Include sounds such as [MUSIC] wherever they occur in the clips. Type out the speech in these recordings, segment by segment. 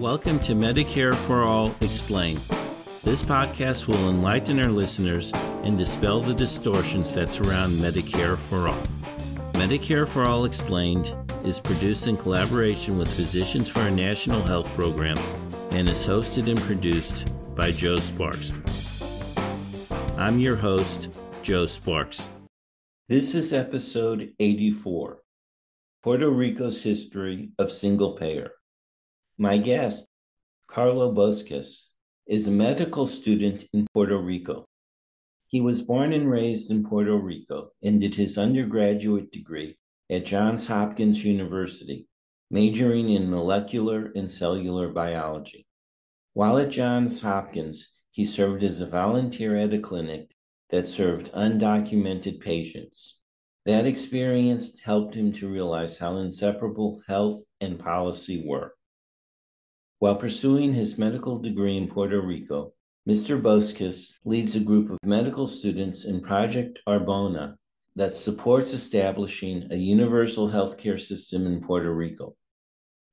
Welcome to Medicare for All Explained. This podcast will enlighten our listeners and dispel the distortions that surround Medicare for All. Medicare for All Explained is produced in collaboration with Physicians for a National Health Program and is hosted and produced by Joe Sparks. I'm your host, Joe Sparks. This is episode 84 Puerto Rico's History of Single Payer. My guest, Carlo Bosques, is a medical student in Puerto Rico. He was born and raised in Puerto Rico and did his undergraduate degree at Johns Hopkins University, majoring in molecular and cellular biology. While at Johns Hopkins, he served as a volunteer at a clinic that served undocumented patients. That experience helped him to realize how inseparable health and policy were. While pursuing his medical degree in Puerto Rico, Mr. Bosques leads a group of medical students in Project Arbona that supports establishing a universal healthcare system in Puerto Rico.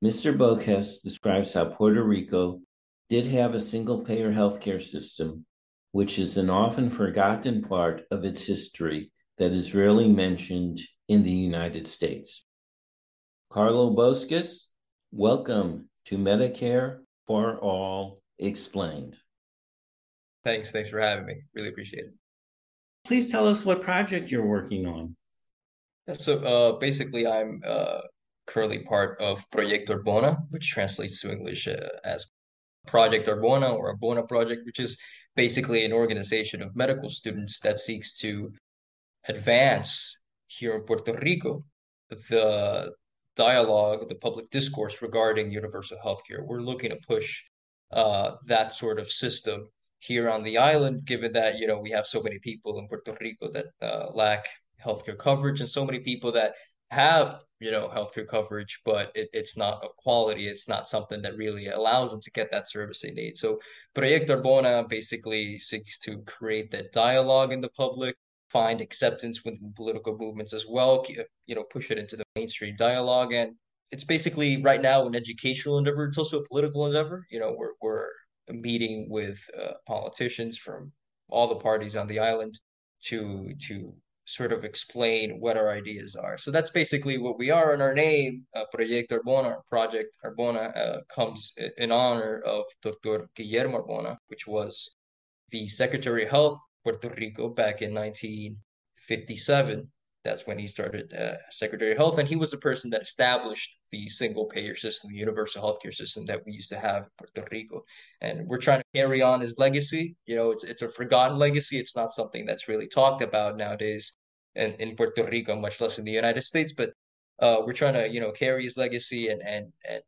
Mr. Bosques describes how Puerto Rico did have a single payer healthcare system, which is an often forgotten part of its history that is rarely mentioned in the United States. Carlo Bosques, welcome to Medicare for All Explained. Thanks. Thanks for having me. Really appreciate it. Please tell us what project you're working on. So uh, basically, I'm uh, currently part of Proyecto Arbona, which translates to English uh, as Project Arbona or Arbona Project, which is basically an organization of medical students that seeks to advance here in Puerto Rico the dialogue, the public discourse regarding universal healthcare. We're looking to push uh, that sort of system here on the island, given that you know we have so many people in Puerto Rico that uh, lack healthcare coverage, and so many people that have you know healthcare coverage, but it, it's not of quality. It's not something that really allows them to get that service they need. So Proyecto Arbona basically seeks to create that dialogue in the public find acceptance within political movements as well, you know, push it into the mainstream dialogue. And it's basically right now an educational endeavor. It's also a political endeavor. You know, we're, we're meeting with uh, politicians from all the parties on the island to to sort of explain what our ideas are. So that's basically what we are. And our name, uh, Proyecto Arbona, Project Arbona, uh, comes in honor of Dr. Guillermo Arbona, which was the Secretary of Health Puerto Rico back in 1957. That's when he started uh, Secretary of Health, and he was the person that established the single payer system, the universal healthcare system that we used to have in Puerto Rico. And we're trying to carry on his legacy. You know, it's it's a forgotten legacy. It's not something that's really talked about nowadays in, in Puerto Rico, much less in the United States. But uh, we're trying to, you know, carry his legacy and and and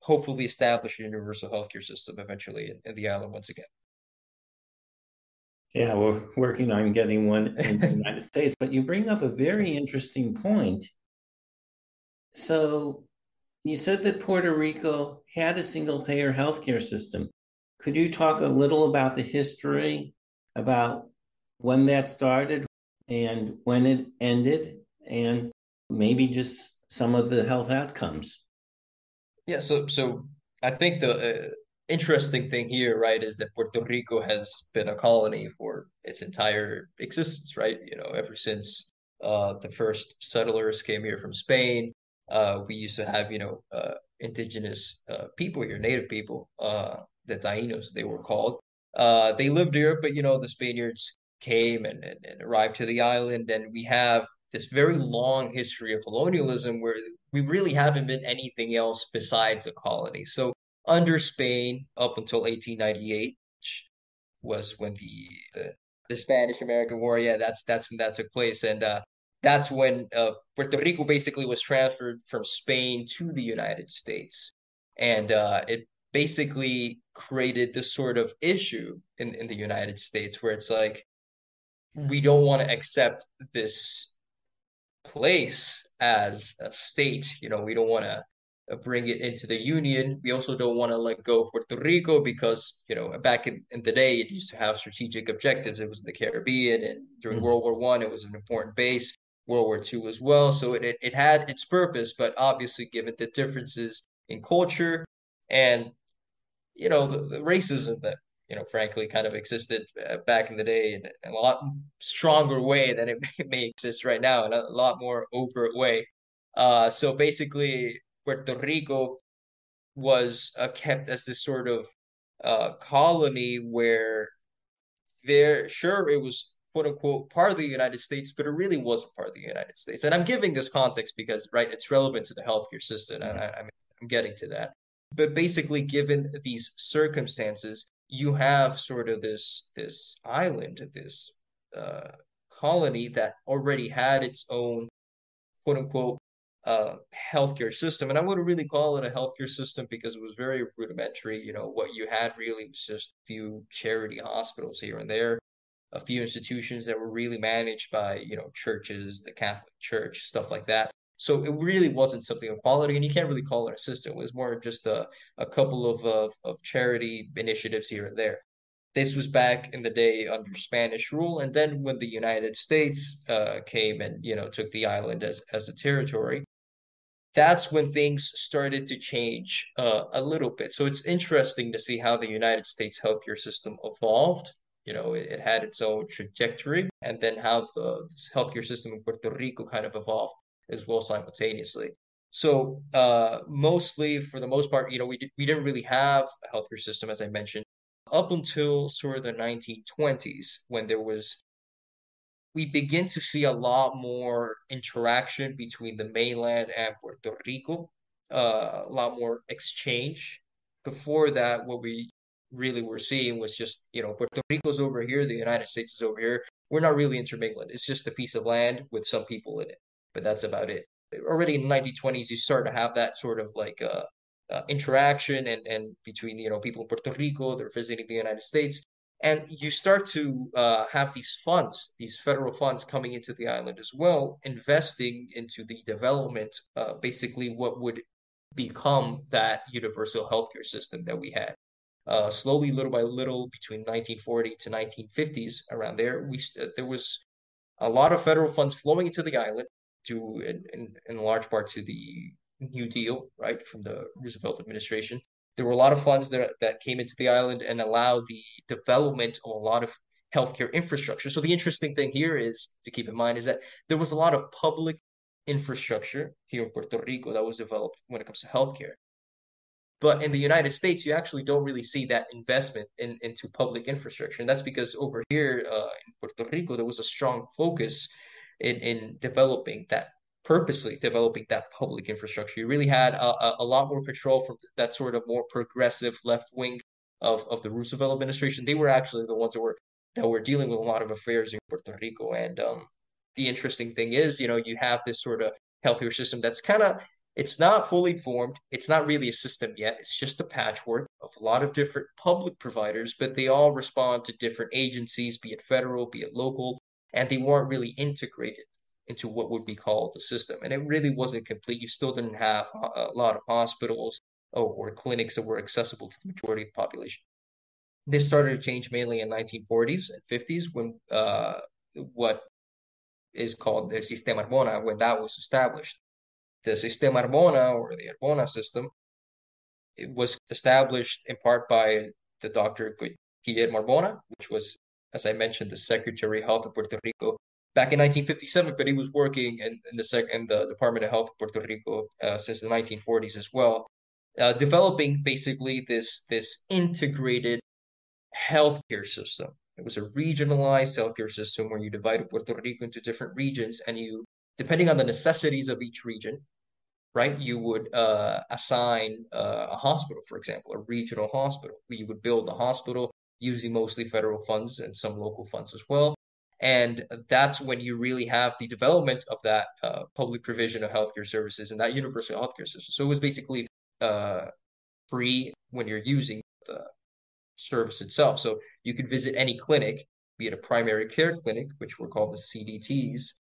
hopefully establish a universal healthcare system eventually in, in the island once again. Yeah, we're working on getting one [LAUGHS] in the United States. But you bring up a very interesting point. So you said that Puerto Rico had a single payer healthcare system. Could you talk a little about the history, about when that started and when it ended, and maybe just some of the health outcomes? Yeah, so so I think the uh, interesting thing here, right, is that Puerto Rico has been a colony for its entire existence, right? You know, ever since uh, the first settlers came here from Spain, uh, we used to have, you know, uh, indigenous uh, people here, native people, uh, the Tainos, they were called. Uh, they lived here, but, you know, the Spaniards came and, and, and arrived to the island, and we have this very long history of colonialism where we really haven't been anything else besides a colony. So under Spain up until 1898, which was when the the, the Spanish American War. Yeah, that's that's when that took place, and uh, that's when uh, Puerto Rico basically was transferred from Spain to the United States, and uh, it basically created this sort of issue in in the United States where it's like we don't want to accept this place as a state. You know, we don't want to bring it into the union. We also don't want to let go of Puerto Rico because, you know, back in, in the day, it used to have strategic objectives. It was in the Caribbean, and during mm-hmm. World War One, it was an important base. World War Two as well. So it, it, it had its purpose, but obviously, given the differences in culture and you know, the, the racism that you know, frankly, kind of existed uh, back in the day in a lot stronger way than it [LAUGHS] may exist right now, in a lot more overt way. Uh, so basically, Puerto Rico was uh, kept as this sort of uh, colony where there, sure, it was quote unquote part of the United States, but it really wasn't part of the United States. And I'm giving this context because, right, it's relevant to the healthcare system. And I, I'm, getting to that. But basically, given these circumstances, you have sort of this this island, this uh, colony that already had its own quote unquote uh, healthcare system. And I wouldn't really call it a healthcare system because it was very rudimentary. You know, what you had really was just a few charity hospitals here and there, a few institutions that were really managed by, you know, churches, the Catholic Church, stuff like that. So it really wasn't something of quality, and you can't really call it a system. It was more just a, a couple of, of, of charity initiatives here and there. This was back in the day under Spanish rule, and then when the United States uh, came and you know took the island as as a territory, that's when things started to change uh, a little bit. So it's interesting to see how the United States healthcare system evolved. You know, it, it had its own trajectory, and then how the healthcare system in Puerto Rico kind of evolved as well simultaneously. So uh, mostly, for the most part, you know, we we didn't really have a healthcare system, as I mentioned, up until sort of the 1920s when there was we begin to see a lot more interaction between the mainland and Puerto Rico, uh, a lot more exchange. Before that, what we really were seeing was just, you know, Puerto Rico's over here, the United States is over here. We're not really intermingling. It's just a piece of land with some people in it, but that's about it. Already in the 1920s, you start to have that sort of like uh, uh, interaction and, and between, you know, people in Puerto Rico, they're visiting the United States and you start to uh, have these funds, these federal funds coming into the island as well, investing into the development, uh, basically what would become that universal healthcare system that we had. Uh, slowly, little by little, between 1940 to 1950s, around there, we there was a lot of federal funds flowing into the island, due in, in, in large part to the New Deal, right, from the Roosevelt administration there were a lot of funds that, that came into the island and allowed the development of a lot of healthcare infrastructure. So the interesting thing here is to keep in mind is that there was a lot of public infrastructure here in Puerto Rico that was developed when it comes to healthcare. But in the United States, you actually don't really see that investment in, into public infrastructure. And that's because over here uh, in Puerto Rico, there was a strong focus in, in developing that purposely developing that public infrastructure. You really had a, a lot more control from that sort of more progressive left wing of, of the Roosevelt administration. They were actually the ones that were that were dealing with a lot of affairs in Puerto Rico. And um, the interesting thing is, you know, you have this sort of healthier system that's kind of it's not fully formed. It's not really a system yet. It's just a patchwork of a lot of different public providers, but they all respond to different agencies, be it federal, be it local, and they weren't really integrated into what would be called the system. And it really wasn't complete. You still didn't have a lot of hospitals or, or clinics that were accessible to the majority of the population. This started to change mainly in 1940s and 50s when uh, what is called the Sistema Arbona, when that was established. The Sistema Arbona or the Arbona system it was established in part by the Dr. Guillermo Arbona, which was, as I mentioned, the Secretary of Health of Puerto Rico back in 1957, but he was working in, in the sec- in the Department of Health of Puerto Rico uh, since the 1940s as well, uh, developing basically this this integrated healthcare system. It was a regionalized healthcare system where you divided Puerto Rico into different regions, and you, depending on the necessities of each region, right, you would uh, assign uh, a hospital, for example, a regional hospital. You would build the hospital using mostly federal funds and some local funds as well and that's when you really have the development of that uh, public provision of healthcare services and that universal healthcare system. So it was basically uh, free when you're using the service itself. So you could visit any clinic, be it a primary care clinic, which were called the CDTs,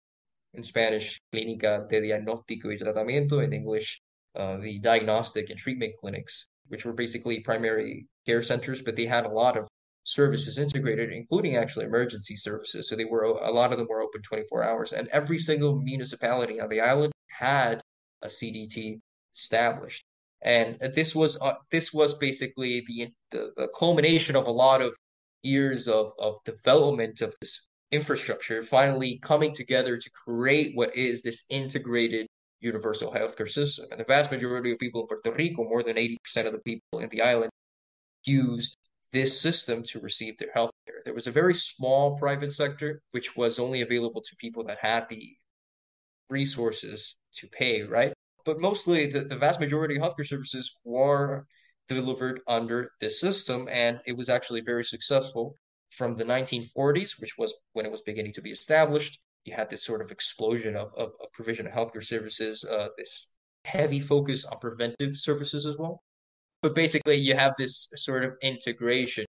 in Spanish, Clínica de Diagnóstico y Tratamiento, in English, uh, the diagnostic and treatment clinics, which were basically primary care centers, but they had a lot of services integrated, including actually emergency services. So they were a lot of them were open 24 hours, and every single municipality on the island had a CDT established. And this was uh, this was basically the, the, the culmination of a lot of years of of development of this infrastructure finally coming together to create what is this integrated universal healthcare system. And the vast majority of people in Puerto Rico, more than 80% of the people in the island, used this system to receive their health care. There was a very small private sector, which was only available to people that had the resources to pay, right? But mostly the, the vast majority of healthcare services were delivered under this system, and it was actually very successful from the 1940s, which was when it was beginning to be established. You had this sort of explosion of, of, of provision of healthcare services, uh, this heavy focus on preventive services as well. But basically, you have this sort of integration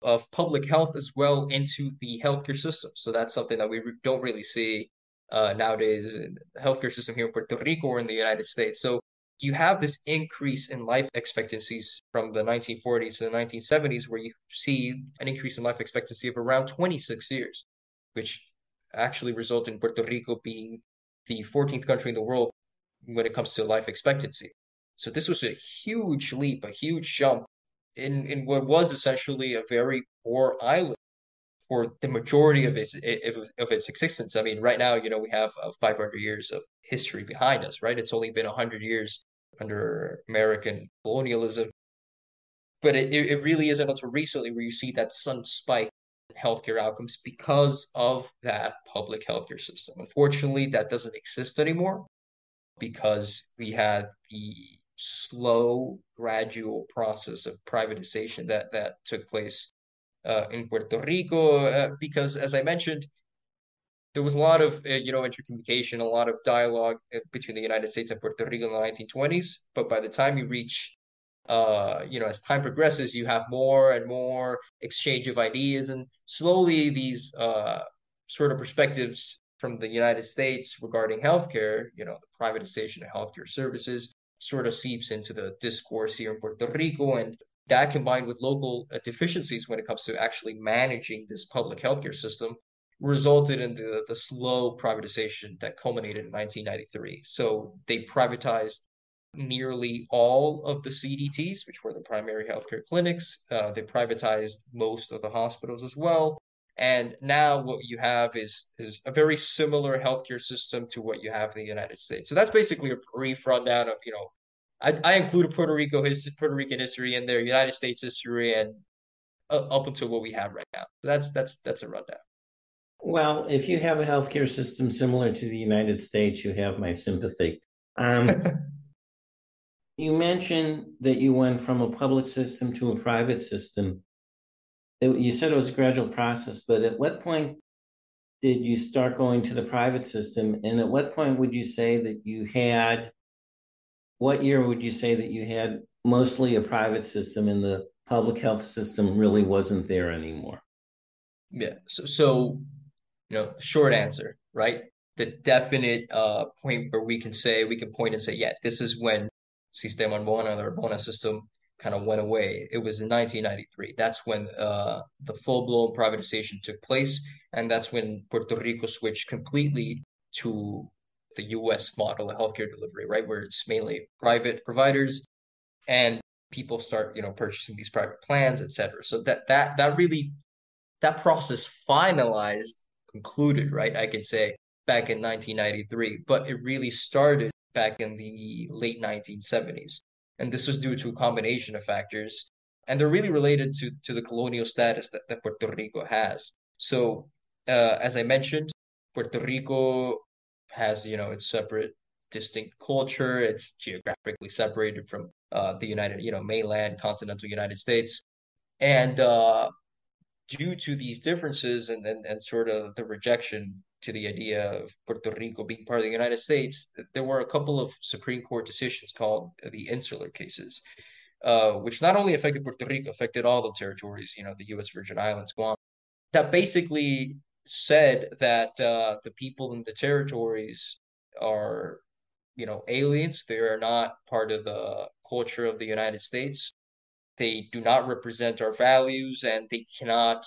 of public health as well into the healthcare system. So that's something that we don't really see uh, nowadays in the healthcare system here in Puerto Rico or in the United States. So you have this increase in life expectancies from the 1940s to the 1970s, where you see an increase in life expectancy of around 26 years, which actually resulted in Puerto Rico being the 14th country in the world when it comes to life expectancy. So this was a huge leap, a huge jump in, in what was essentially a very poor island for the majority of its of its existence. I mean, right now, you know, we have uh, 500 years of history behind us, right? It's only been 100 years under American colonialism, but it, it really isn't until recently where you see that sudden spike in healthcare outcomes because of that public healthcare system. Unfortunately, that doesn't exist anymore because we had the slow, gradual process of privatization that that took place uh, in Puerto Rico. Uh, because, as I mentioned, there was a lot of uh, you know intercommunication, a lot of dialogue uh, between the United States and Puerto Rico in the 1920s. But by the time you reach uh, you know, as time progresses, you have more and more exchange of ideas, and slowly these uh, sort of perspectives from the United States regarding healthcare, you know, the privatization of healthcare services, sort of seeps into the discourse here in Puerto Rico. And that combined with local uh, deficiencies when it comes to actually managing this public healthcare system resulted in the, the slow privatization that culminated in 1993. So they privatized nearly all of the CDTs, which were the primary healthcare clinics. Uh, they privatized most of the hospitals as well. And now what you have is is a very similar healthcare system to what you have in the United States. So that's basically a brief rundown of you know, I, I included Puerto Rico history, Puerto Rican history in there, United States history, and uh, up until what we have right now. So that's that's that's a rundown. Well, if you have a healthcare system similar to the United States, you have my sympathy. Um, [LAUGHS] you mentioned that you went from a public system to a private system it, you said it was a gradual process, but at what point did you start going to the private system? And at what point would you say that you had, what year would you say that you had mostly a private system and the public health system really wasn't there anymore? Yeah. So, so you know, short answer, right? The definite uh, point where we can say, we can point and say, yeah, this is when Sistema Arbona, the Arbona system, kind of went away. It was in 1993. That's when uh, the full blown privatization took place, and that's when Puerto Rico switched completely to the U.S. model of healthcare delivery, right, where it's mainly private providers, and people start, you know, purchasing these private plans, etc. So that that that really that process finalized, concluded, right? I could say back in 1993, but it really started back in the late 1970s and this was due to a combination of factors, and they're really related to to the colonial status that, that Puerto Rico has. So, uh, as I mentioned, Puerto Rico has you know its separate, distinct culture. It's geographically separated from uh, the United, you know, mainland continental United States, and uh, due to these differences and, and and sort of the rejection to the idea of Puerto Rico being part of the United States, there were a couple of Supreme Court decisions called the insular cases, uh, which not only affected Puerto Rico, affected all the territories, you know, the U.S. Virgin Islands, Guam, that basically said that uh, the people in the territories are, you know, aliens. They are not part of the culture of the United States. They do not represent our values, and they cannot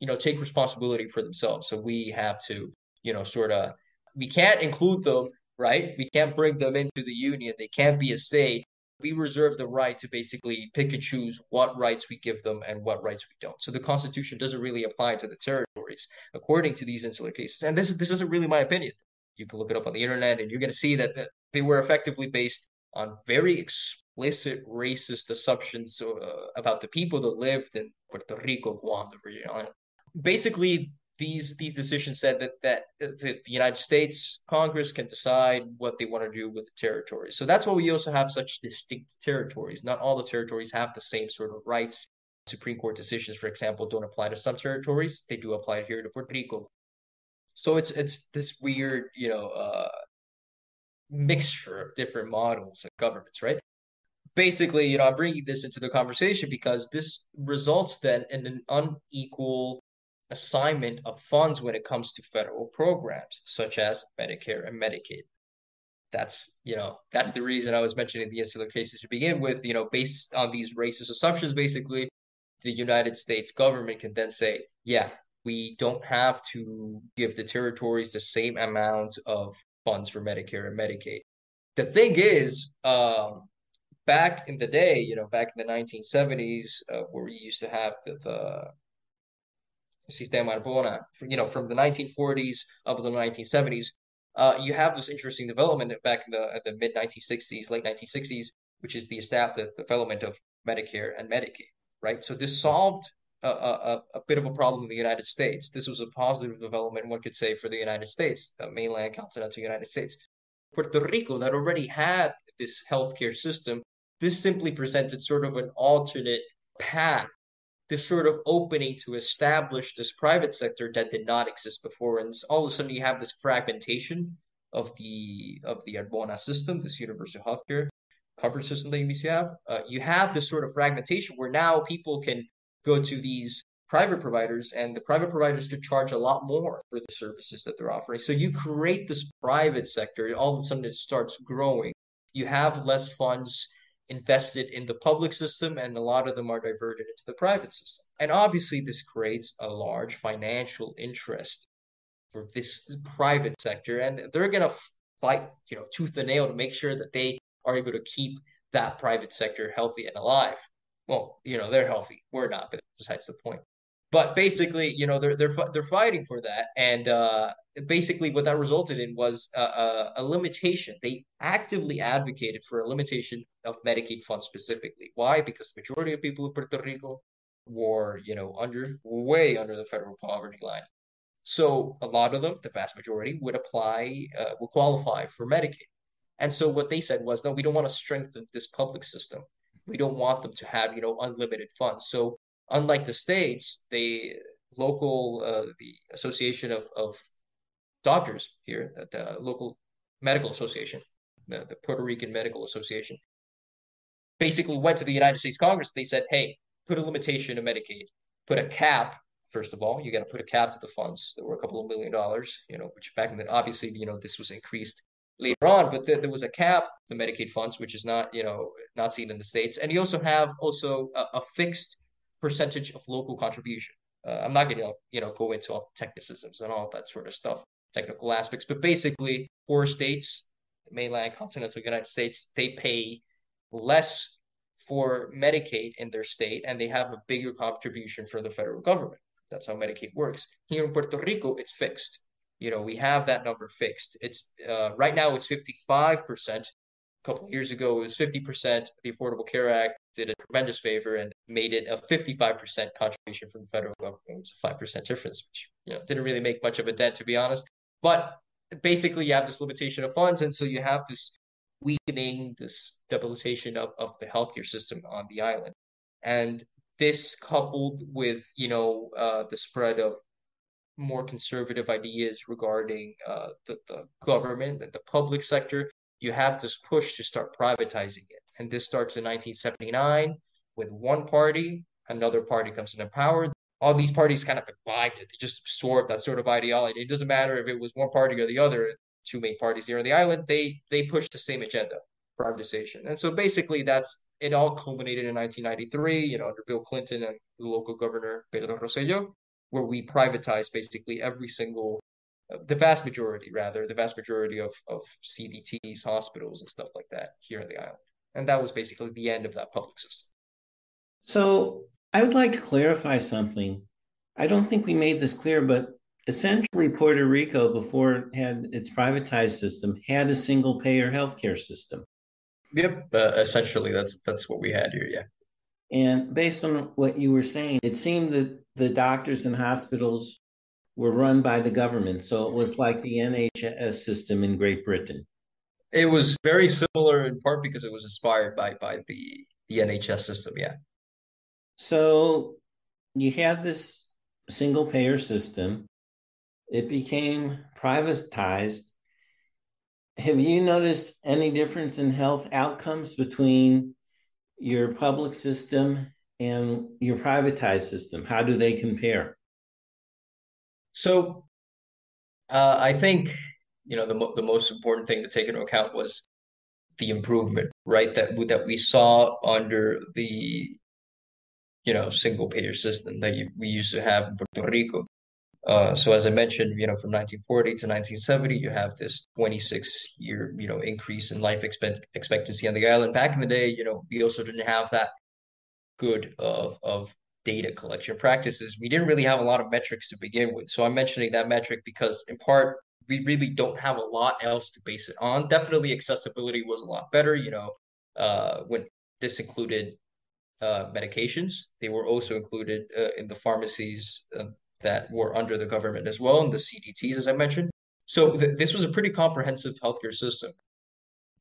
you know, take responsibility for themselves. So we have to, you know, sort of, we can't include them right? We can't bring them into the union. They can't be a state. We reserve the right to basically pick and choose what rights we give them and what rights we don't. So the Constitution doesn't really apply to the territories according to these insular cases. And this this isn't really my opinion. You can look it up on the internet, and you're going to see that they were effectively based on very explicit racist assumptions uh, about the people that lived in Puerto Rico, Guam, the Virgin Islands. Basically, these these decisions said that that the, the United States Congress can decide what they want to do with the territories. So that's why we also have such distinct territories. Not all the territories have the same sort of rights. Supreme Court decisions, for example, don't apply to some territories. They do apply here to Puerto Rico. So it's it's this weird, you know, uh, mixture of different models of governments, right? Basically, you know, I'm bringing this into the conversation because this results then in an unequal assignment of funds when it comes to federal programs such as Medicare and Medicaid. That's you know that's the reason I was mentioning the insular cases to begin with. You know, based on these racist assumptions, basically, the United States government can then say, yeah, we don't have to give the territories the same amount of funds for Medicare and Medicaid. The thing is, um, back in the day, you know, back in the 1970s, uh, where we used to have the, the Sistema Arbona, you know, from the 1940s up to the 1970s, uh, you have this interesting development back in the, the mid 1960s, late 1960s, which is the established development of Medicare and Medicaid, right? So this solved a, a, a bit of a problem in the United States. This was a positive development, one could say, for the United States, the mainland continental United States. Puerto Rico, that already had this healthcare system, this simply presented sort of an alternate path this sort of opening to establish this private sector that did not exist before. And all of a sudden you have this fragmentation of the of the Arbona system, this universal healthcare coverage system that you have. Uh, you have this sort of fragmentation where now people can go to these private providers and the private providers could charge a lot more for the services that they're offering. So you create this private sector, all of a sudden it starts growing. You have less funds invested in the public system and a lot of them are diverted into the private system. And obviously, this creates a large financial interest for this private sector, and they're going to fight, you know, tooth and nail to make sure that they are able to keep that private sector healthy and alive. Well, you know, they're healthy. We're not, but besides the point. But basically, you know, they're they're they're fighting for that, and uh, basically, what that resulted in was a, a, a, limitation. They actively advocated for a limitation of Medicaid funds specifically. Why? Because the majority of people in Puerto Rico were, you know, under way under the federal poverty line. So a lot of them, the vast majority, would apply, uh, would qualify for Medicaid. And so what they said was, no, we don't want to strengthen this public system. We don't want them to have, you know, unlimited funds. So unlike the states, the local uh, the Association of, of Doctors here, the local medical association, the, the Puerto Rican Medical Association, basically went to the United States Congress. They said, hey, put a limitation to Medicaid, put a cap. First of all, you got to put a cap to the funds. There were a couple of million dollars, you know, which back in the obviously, you know, this was increased later on, but th- there was a cap to Medicaid funds, which is not, you know, not seen in the states. And you also have also a, a fixed percentage of local contribution. Uh, I'm not going to you know go into all the technicisms and all that sort of stuff, technical aspects, but basically, poor states, mainland continental United States, they pay less for Medicaid in their state, and they have a bigger contribution for the federal government. That's how Medicaid works. Here in Puerto Rico, it's fixed. You know, we have that number fixed. It's uh, right now it's 55% a couple years ago, it was 50%. The Affordable Care Act did a tremendous favor and made it a 55% contribution from the federal government. It's a 5% difference, which you know didn't really make much of a dent, to be honest. But basically, you have this limitation of funds. And so you have this weakening, this debilitation of, of the healthcare system on the island. And this coupled with, you know, uh, the spread of more conservative ideas regarding uh, the, the government and the public sector you have this push to start privatizing it. And this starts in 1979 with one party, another party comes into power. All these parties kind of imbibed it. They just absorbed that sort of ideology. It doesn't matter if it was one party or the other, two main parties here on the island, they they pushed the same agenda, privatization. And so basically that's it all culminated in 1993, you know, under Bill Clinton and the local governor Pedro Rosselló, where we privatized basically every single uh, the vast majority, rather, the vast majority of, of CDTs, hospitals, and stuff like that here on the island. And that was basically the end of that public system. So I would like to clarify something. I don't think we made this clear, but essentially Puerto Rico, before it had its privatized system, had a single payer healthcare system. Yep, uh, essentially that's that's what we had here. Yeah. And based on what you were saying, it seemed that the doctors and hospitals were run by the government. So it was like the NHS system in Great Britain. It was very similar in part because it was inspired by by the the NHS system. Yeah. So you have this single payer system. It became privatized. Have you noticed any difference in health outcomes between your public system and your privatized system? How do they compare? So, uh, I think you know the mo the most important thing to take into account was the improvement, right? That that we saw under the you know single payer system that you, we used to have in Puerto Rico. Uh, so as I mentioned, you know, from 1940 to 1970, you have this 26 year, you know, increase in life expect expectancy on the island. Back in the day, you know, we also didn't have that good of of data collection practices. We didn't really have a lot of metrics to begin with. So I'm mentioning that metric because in part we really don't have a lot else to base it on. Definitely accessibility was a lot better, you know, uh, when this included uh, medications. They were also included uh, in the pharmacies uh, that were under the government as well, and the CDTs, as I mentioned. So th this was a pretty comprehensive healthcare system.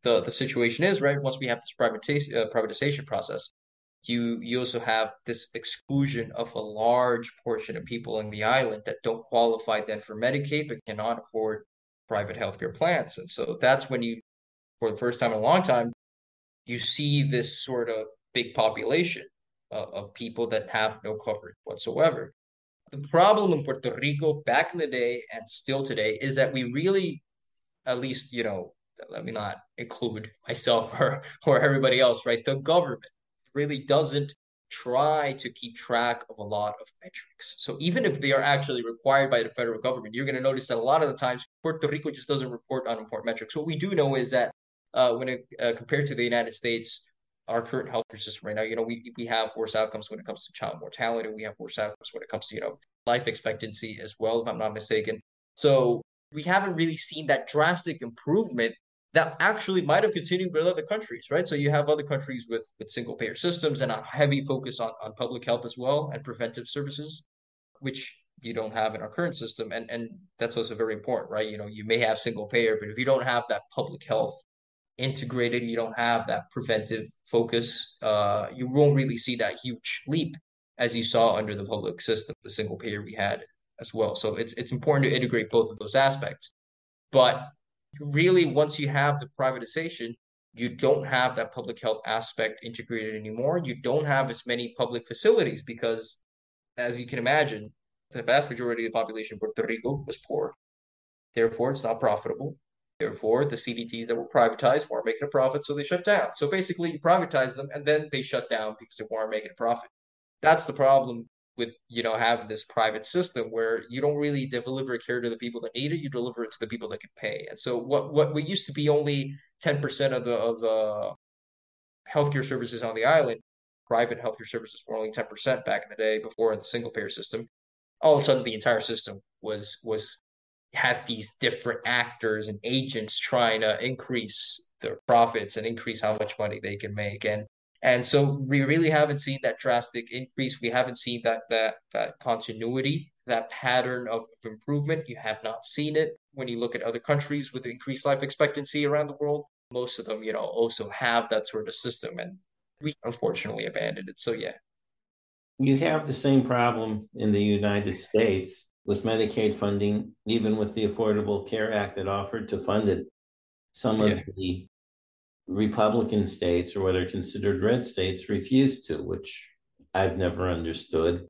The the situation is right once we have this privatization uh, privatization process, you you also have this exclusion of a large portion of people in the island that don't qualify then for Medicaid but cannot afford private healthcare plans, and so that's when you, for the first time in a long time, you see this sort of big population uh, of people that have no coverage whatsoever. The problem in Puerto Rico back in the day and still today is that we really, at least, you know, let me not include myself or, or everybody else, right? The government really doesn't try to keep track of a lot of metrics. So even if they are actually required by the federal government, you're going to notice that a lot of the times Puerto Rico just doesn't report on important metrics. What we do know is that uh, when it, uh, compared to the United States, our current healthcare system right now, you know, we we have worse outcomes when it comes to child mortality. We have worse outcomes when it comes to you know life expectancy as well, if I'm not mistaken. So we haven't really seen that drastic improvement that actually might have continued with other countries, right? So you have other countries with with single payer systems and a heavy focus on on public health as well and preventive services, which you don't have in our current system, and and that's also very important, right? You know, you may have single payer, but if you don't have that public health integrated, you don't have that preventive focus, uh, you won't really see that huge leap as you saw under the public system, the single payer we had as well. So it's it's important to integrate both of those aspects. But really, once you have the privatization, you don't have that public health aspect integrated anymore. You don't have as many public facilities because, as you can imagine, the vast majority of the population Puerto Rico was poor. Therefore, it's not profitable. Therefore, the CDTs that were privatized weren't making a profit, so they shut down. So basically, you privatize them and then they shut down because they weren't making a profit. That's the problem with you know having this private system where you don't really deliver care to the people that need it, you deliver it to the people that can pay. And so what what what used to be only ten percent of the of the healthcare services on the island, private healthcare services were only ten percent back in the day before the single payer system. All of a sudden, the entire system was was have these different actors and agents trying to increase their profits and increase how much money they can make. And and so we really haven't seen that drastic increase. We haven't seen that that that continuity that pattern of, improvement. You have not seen it. When you look at other countries with increased life expectancy around the world most of them you know also have that sort of system and we unfortunately abandoned it. So yeah. You have the same problem in the united states with Medicaid funding, even with the Affordable Care Act that offered to fund it. Some yeah. of the Republican states, or what are considered red states, refused to, which I've never understood.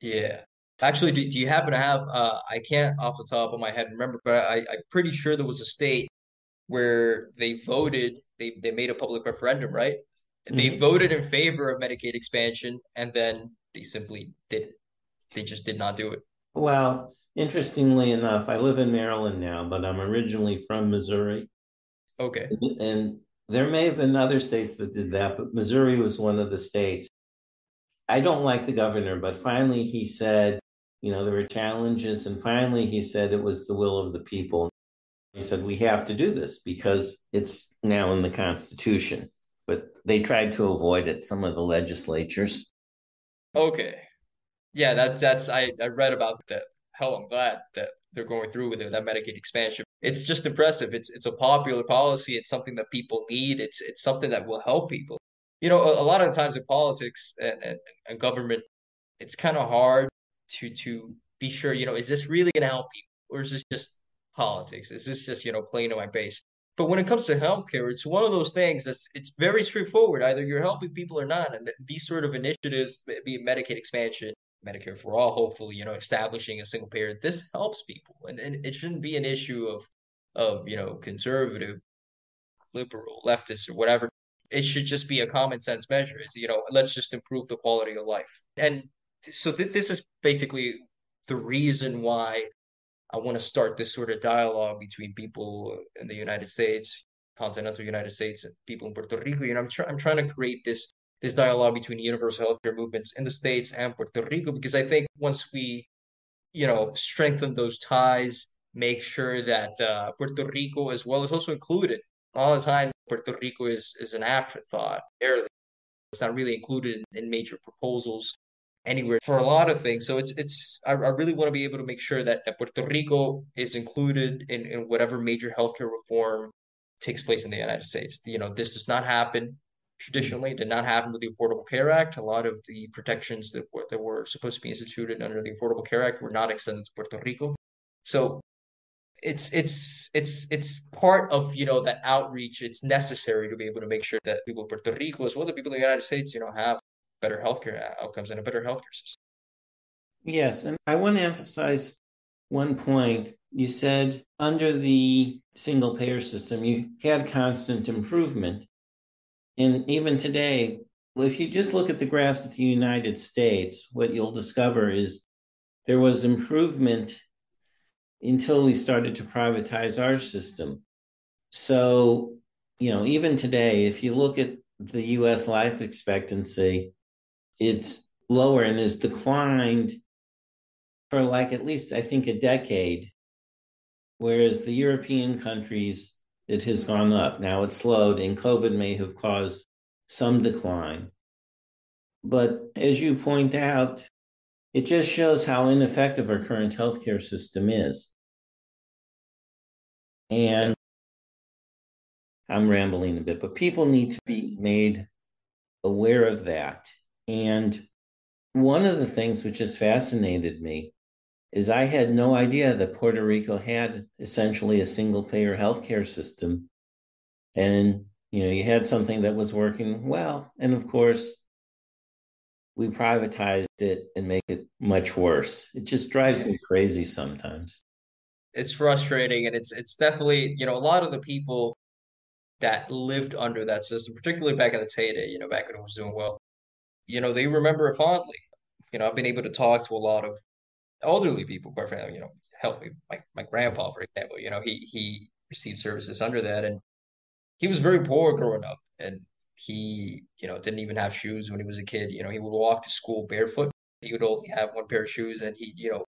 Yeah. Actually, do, do you happen to have, uh, I can't off the top of my head remember, but I, I'm pretty sure there was a state where they voted, they, they made a public referendum, right? They mm-hmm. voted in favor of Medicaid expansion and then they simply didn't. They just did not do it. Well, interestingly enough, I live in Maryland now, but I'm originally from Missouri. Okay. And there may have been other states that did that, but Missouri was one of the states. I don't like the governor, but finally he said, you know, there were challenges, and finally he said it was the will of the people. He said, we have to do this because it's now in the Constitution. But they tried to avoid it, some of the legislatures. Okay. Yeah, that, that's, I, I read about that. Hell, I'm glad that they're going through with it, that Medicaid expansion. It's just impressive. It's it's a popular policy. It's something that people need. It's it's something that will help people. You know, a, a lot of times in politics and, and, and government, it's kind of hard to to be sure, you know, is this really going to help people? Or is this just politics? Is this just, you know, playing to my base? But when it comes to healthcare, it's one of those things that's it's very straightforward. Either you're helping people or not. And these sort of initiatives, be it Medicaid expansion, Medicare for all, hopefully, you know, establishing a single payer, this helps people. And, and it shouldn't be an issue of of, you know, conservative, liberal, leftist, or whatever. It should just be a common sense measure. Is you know, let's just improve the quality of life. And so th- this is basically the reason why I want to start this sort of dialogue between people in the United States, continental United States, and people in Puerto Rico. You know, I'm I'm trying to create this this dialogue between universal healthcare movements in the states and Puerto Rico because I think once we, you know, strengthen those ties, make sure that uh, Puerto Rico as well is also included. All the time, Puerto Rico is is an afterthought. It's not really included in, in major proposals anywhere for a lot of things. So it's it's I, I really want to be able to make sure that, that Puerto Rico is included in, in whatever major healthcare reform takes place in the United States. You know, this does not happen traditionally. Did not happen with the Affordable Care Act. A lot of the protections that were that were supposed to be instituted under the Affordable Care Act were not extended to Puerto Rico. So it's it's it's it's part of you know that outreach. It's necessary to be able to make sure that people in Puerto Rico, as well as the people in the United States, you know, have better healthcare outcomes and a better healthcare system. Yes, and I want to emphasize one point. You said under the single payer system, you had constant improvement. And even today, if you just look at the graphs of the United States, what you'll discover is there was improvement until we started to privatize our system. So, you know, even today, if you look at the US life expectancy, it's lower and has declined for like at least, I think, a decade. Whereas the European countries, it has gone up. Now it's slowed, and COVID may have caused some decline. But as you point out, it just shows how ineffective our current healthcare system is. And I'm rambling a bit, but people need to be made aware of that. And one of the things which has fascinated me is I had no idea that Puerto Rico had essentially a single payer healthcare system. And, you know, you had something that was working well. And of course, we privatized it and make it much worse. It just drives me crazy sometimes. It's frustrating and it's it's definitely, you know, a lot of the people that lived under that system, particularly back in its heyday, you know, back when it was doing well, you know, they remember it fondly. You know, I've been able to talk to a lot of elderly people, quite frankly, you know, healthy. My my grandpa, for example, you know, he he received services under that and he was very poor growing up and he, you know, didn't even have shoes when he was a kid. You know, he would walk to school barefoot. He would only have one pair of shoes and he, you know,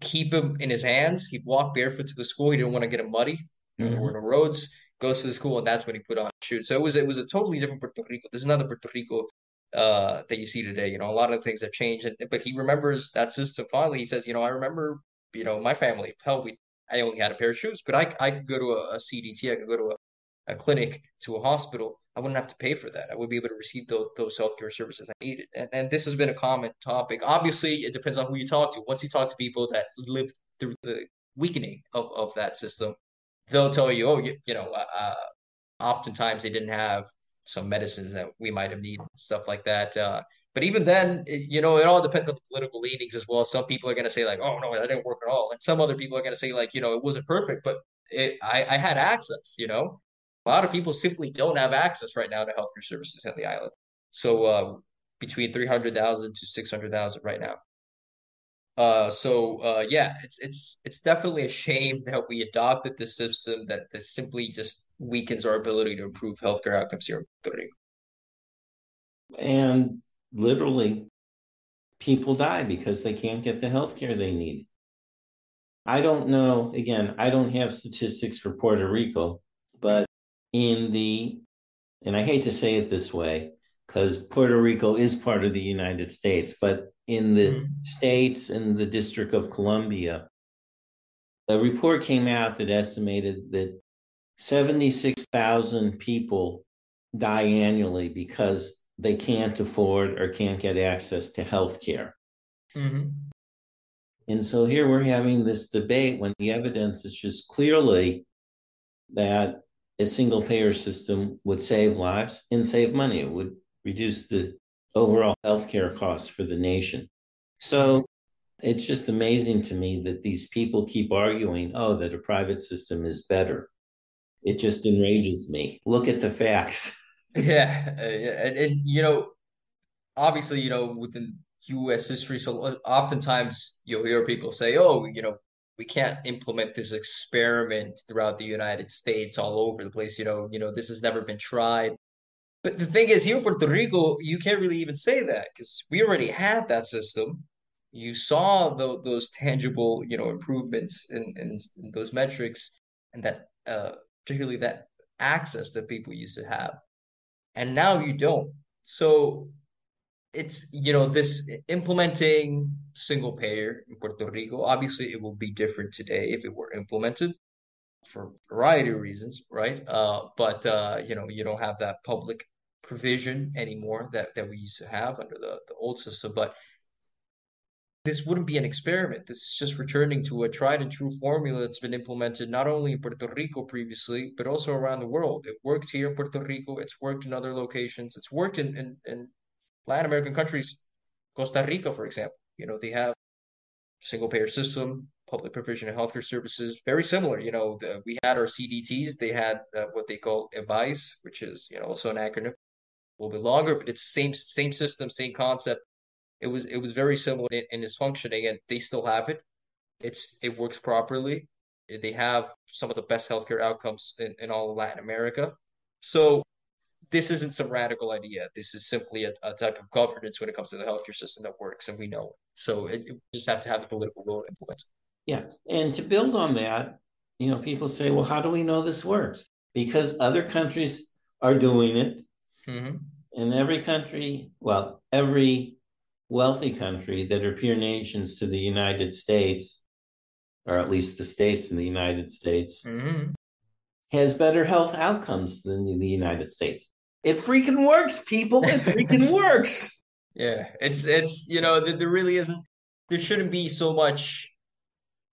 keep them in his hands. He'd walk barefoot to the school. He didn't want to get them muddy. Mm-hmm. There were no roads. Goes to the school, and that's when he put on shoes. So it was it was a totally different Puerto Rico. This is not the Puerto Rico uh, that you see today. You know, a lot of things have changed, and, but he remembers that system fondly. He says, you know, I remember, you know, my family. Hell, we I only had a pair of shoes, but I I could go to a, a CDT, I could go to a, a clinic, to a hospital. I wouldn't have to pay for that. I would be able to receive those, those healthcare services I needed. And, and this has been a common topic. Obviously, it depends on who you talk to. Once you talk to people that lived through the weakening of, of that system, they'll tell you, oh, you, you know, uh, uh oftentimes they didn't have some medicines that we might have needed, stuff like that. Uh, but even then, it, you know, it all depends on the political leanings as well. Some people are going to say like, "Oh no, that didn't work at all," and some other people are going to say like, you know, it wasn't perfect, but it, I, I had access. You know, a lot of people simply don't have access right now to healthcare services in the island. So uh, between three hundred thousand to six hundred thousand right now. Uh, so uh, yeah, it's it's it's definitely a shame that we adopted this system that, that simply just weakens our ability to improve healthcare outcomes here in Puerto Rico. And literally, people die because they can't get the healthcare they need. I don't know, again, I don't have statistics for Puerto Rico, but in the, and I hate to say it this way, because Puerto Rico is part of the United States, but in the mm-hmm. states and the District of Columbia, a report came out that estimated that 76,000 people die annually because they can't afford or can't get access to health care. Mm-hmm. And so here we're having this debate when the evidence is just clearly that a single payer system would save lives and save money. It would reduce the overall healthcare costs for the nation. So it's just amazing to me that these people keep arguing, oh, that a private system is better. It just enrages me. Look at the facts. [LAUGHS] Yeah. And, and, you know, obviously, you know, within US history, so oftentimes you'll hear people say, oh, you know, we can't implement this experiment throughout the United States all over the place. You know, you know, this has never been tried. But the thing is, here in Puerto Rico, you can't really even say that because we already had that system. You saw the, those tangible, you know, improvements in, in, in those metrics, and that uh, particularly that access that people used to have, and now you don't. So it's you know this implementing single payer in Puerto Rico. Obviously, it will be different today if it were implemented for a variety of reasons, right? Uh, but uh, you know, you don't have that public provision anymore that, that we used to have under the, the old system. But this wouldn't be an experiment. This is just returning to a tried and true formula that's been implemented not only in Puerto Rico previously, but also around the world. It worked here in Puerto Rico, it's worked in other locations, it's worked in, in, in Latin American countries, Costa Rica, for example. You know, they have single payer system, public provision of healthcare services, very similar. You know, the, we had our CDTs, they had uh, what they call EBAIS, which is, you know, also an acronym a little bit longer, but it's same same system, same concept. It was it was very similar in, in its functioning, and they still have it. It's it works properly. They have some of the best healthcare outcomes in, in all of Latin America. So this isn't some radical idea. This is simply a, a, type of governance when it comes to the healthcare system that works, and we know it. So it, it just have to have the political will to implement. Yeah, and to build on that, you know, people say, "Well, how do we know this works?" Because other countries are doing it, Mm-hmm. In every country, well, every wealthy country that are peer nations to the United States, or at least the states in the United States, mm-hmm. has better health outcomes than the United States. It freaking works, people. It freaking [LAUGHS] works. Yeah, it's it's you know there, there really isn't there shouldn't be so much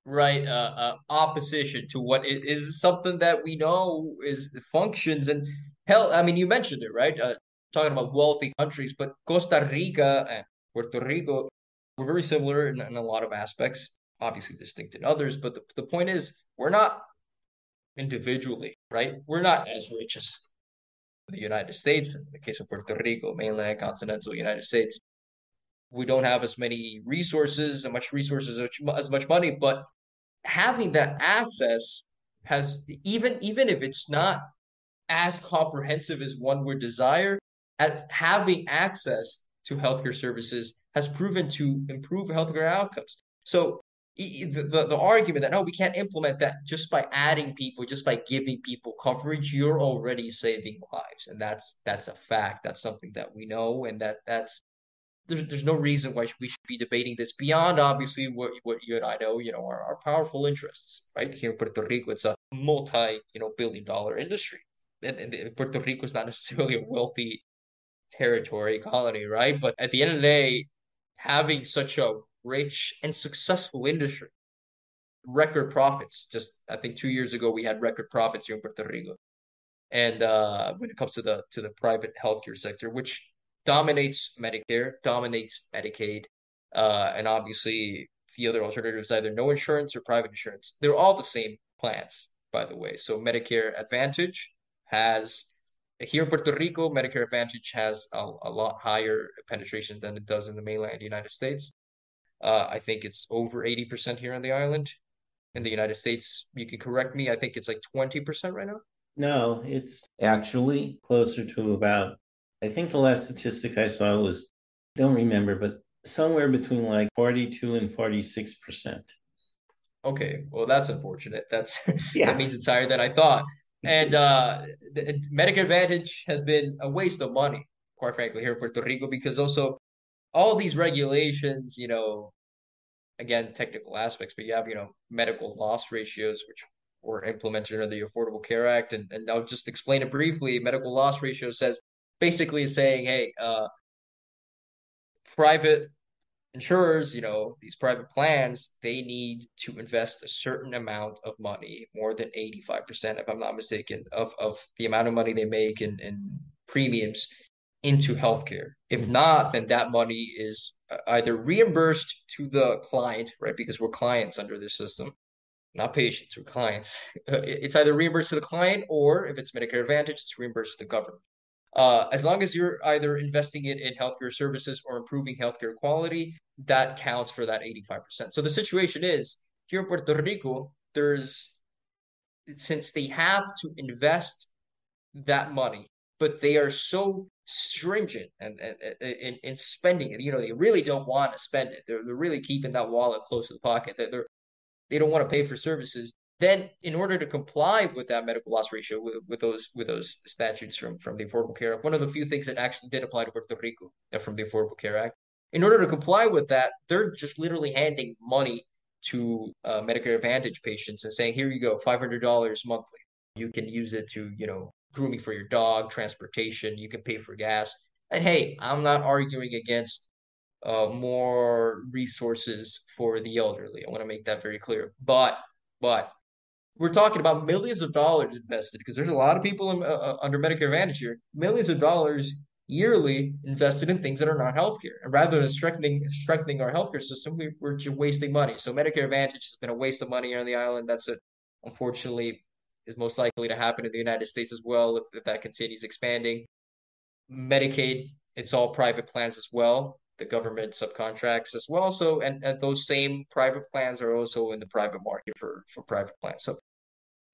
right uh, uh, opposition to what is something that we know is functions and hell i mean you mentioned it right? Uh, talking about wealthy countries but costa rica and puerto rico were very similar in, in a lot of aspects obviously distinct in others but the, the point is we're not individually right? We're not as rich as the united states. In the case of puerto rico mainland continental united states we don't have as many resources as much resources as much money but having that access has even even if it's not as comprehensive as one would desire at having access to healthcare services has proven to improve healthcare outcomes so the, the, the argument that no we can't implement that just by adding people just by giving people coverage you're already saving lives and that's that's a fact that's something that we know and that that's there's, there's no reason why we should be debating this beyond obviously what what you and I know, you know, our, are powerful interests, right? Here in Puerto Rico, it's a multi, you know, billion dollar industry. And, and Puerto Rico is not [LAUGHS] necessarily a wealthy territory colony, right? But at the end of the day, having such a rich and successful industry, record profits. Just I think two years ago we had record profits here in Puerto Rico. And uh, when it comes to the to the private healthcare sector, which dominates Medicare, dominates Medicaid, uh, and obviously the other alternatives either no insurance or private insurance. They're all the same plans, by the way. So Medicare Advantage has here in Puerto Rico, Medicare Advantage has a, a lot higher penetration than it does in the mainland United States. Uh, I think it's over 80% here on the island. In the United States, you can correct me. I think it's like 20% right now. No, it's actually closer to about, I think the last statistic I saw was, don't remember, but somewhere between like 42 and 46%. Okay, well, that's unfortunate. That's yes. [LAUGHS] that means it's higher than I thought. And uh, the, Medicare Advantage has been a waste of money, quite frankly, here in Puerto Rico, because also all these regulations, you know, again, technical aspects, but you have, you know, medical loss ratios, which were implemented under the Affordable Care Act. And, and I'll just explain it briefly. Medical loss ratio says basically saying, hey, uh, private insurers, you know, these private plans, they need to invest a certain amount of money, more than 85%, if I'm not mistaken, of, of the amount of money they make in, in premiums into healthcare. If not, then that money is uh, either reimbursed to the client, right? Because we're clients under this system, not patients, we're clients. [LAUGHS] It's either reimbursed to the client or if it's Medicare Advantage, it's reimbursed to the government. Uh, as long as you're either investing it in healthcare services or improving healthcare quality, that counts for that 85%. So the situation is here in Puerto Rico, there's since they have to invest that money, but they are so stringent and in, in spending it. You know, they really don't want to spend it. They're, they're really keeping that wallet close to the pocket. They're, they're they don't want to pay for services then in order to comply with that medical loss ratio with, with those with those statutes from from the Affordable Care Act, one of the few things that actually did apply to Puerto Rico from the Affordable Care Act, in order to comply with that, they're just literally handing money to uh, Medicare Advantage patients and saying, "Here you go, five hundred dollars monthly. You can use it to you know grooming for your dog, transportation. You can pay for gas." And hey, I'm not arguing against uh, more resources for the elderly. I want to make that very clear. But but we're talking about millions of dollars invested because there's a lot of people in, uh, uh, under Medicare Advantage here, millions of dollars yearly invested in things that are not healthcare. And rather than strengthening strengthening our healthcare system, we, are just wasting money. So Medicare Advantage has been a waste of money here on the island. That's it. Unfortunately, is most likely to happen in the United States as well if, if that continues expanding. Medicaid, it's all private plans as well the government subcontracts as well. So, and, and those same private plans are also in the private market for, for private plans. So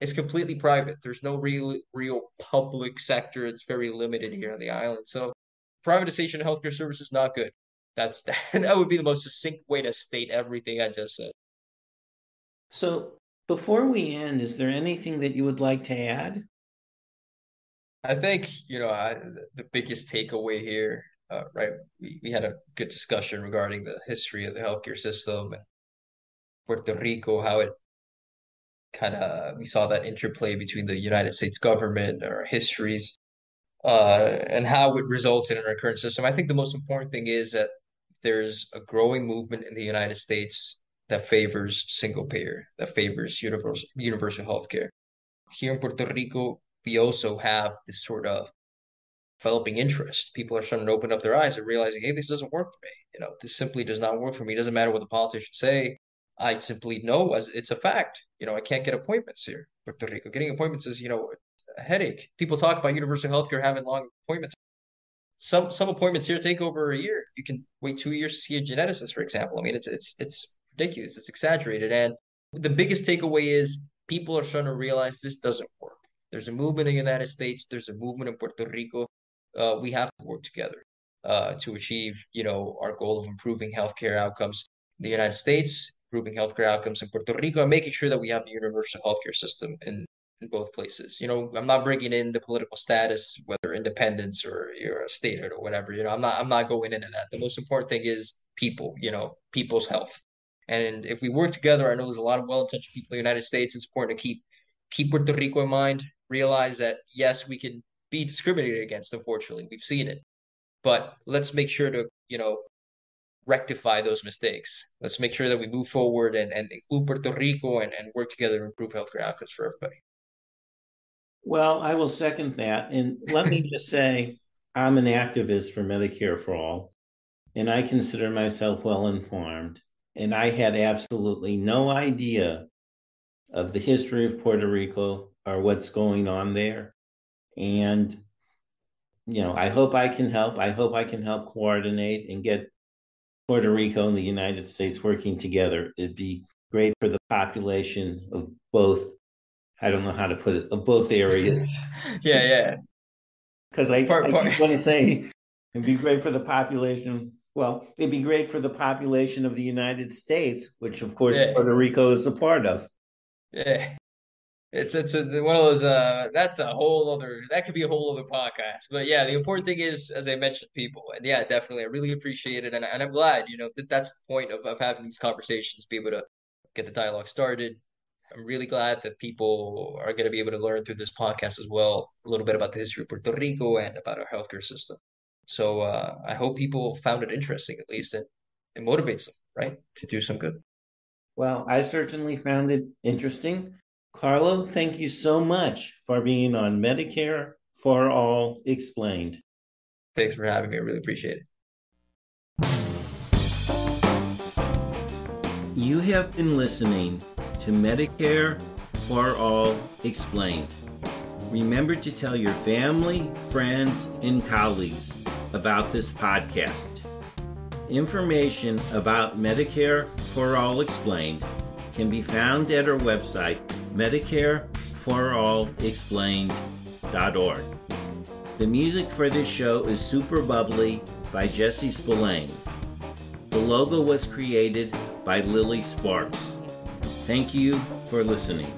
it's completely private. There's no real, real public sector. It's very limited here on the island. So privatization of healthcare services is not good. That's that, [LAUGHS] that would be the most succinct way to state everything I just said. So before we end, is there anything that you would like to add? I think, you know, I, the biggest takeaway here uh, right? We, we had a good discussion regarding the history of the healthcare system and Puerto Rico, how it kind of we saw that interplay between the United States government, our histories, uh, and how it resulted in our current system. I think the most important thing is that there's a growing movement in the United States that favors single payer, that favors universal universal healthcare. Here in Puerto Rico, we also have this sort of developing interest. People are starting to open up their eyes and realizing, hey, this doesn't work for me. You know, this simply does not work for me. It doesn't matter what the politicians say. I simply know as it's a fact. You know, I can't get appointments here, Puerto Rico. Getting appointments is, you know, a headache. People talk about universal healthcare having long appointments. Some some appointments here take over a year. You can wait two years to see a geneticist, for example. I mean, it's it's it's ridiculous. It's exaggerated. And the biggest takeaway is people are starting to realize this doesn't work. There's a movement in the United States. There's a movement in Puerto Rico uh, we have to work together uh, to achieve, you know, our goal of improving healthcare outcomes in the United States, improving healthcare outcomes in Puerto Rico, and making sure that we have a universal healthcare system in in both places. You know, I'm not bringing in the political status, whether independence or you're statehood or whatever. You know, I'm not I'm not going into that. The most important thing is people. You know, people's health. And if we work together, I know there's a lot of well-intentioned people in the United States. It's important to keep keep Puerto Rico in mind. Realize that yes, we can be discriminated against, unfortunately. We've seen it. But let's make sure to, you know, rectify those mistakes. Let's make sure that we move forward and, and include Puerto Rico and, and work together to improve healthcare outcomes for everybody. Well, I will second that. And let me just say, I'm an activist for Medicare for All, and I consider myself well informed. And I had absolutely no idea of the history of Puerto Rico or what's going on there. And, you know, I hope I can help. I hope I can help coordinate and get Puerto Rico and the United States working together. It'd be great for the population of both. I don't know how to put it of both areas. [LAUGHS] yeah, yeah. Because I, part, I part. want to say it'd be great for the population. Well, it'd be great for the population of the United States, which of course yeah. Puerto Rico is a part of. Yeah, it's it's a, one of those. Uh, that's a whole other. That could be a whole other podcast. But yeah, the important thing is, as I mentioned, people. And yeah, definitely, I really appreciate it, and and I'm glad. You know, that that's the point of of having these conversations, be able to get the dialogue started. I'm really glad that people are going to be able to learn through this podcast as well a little bit about the history of Puerto Rico and about our healthcare system. So uh, I hope people found it interesting, at least, and it motivates them, right, to do some good. Well, I certainly found it interesting. Carlo, thank you so much for being on Medicare for All Explained. Thanks for having me. I really appreciate it. You have been listening to Medicare for All Explained. Remember to tell your family, friends, and colleagues about this podcast. Information about Medicare for All Explained can be found at our website, MedicareForAllExplained.org. The music for this show is Super Bubbly by Jesse Spillane. The logo was created by Lily Sparks. Thank you for listening.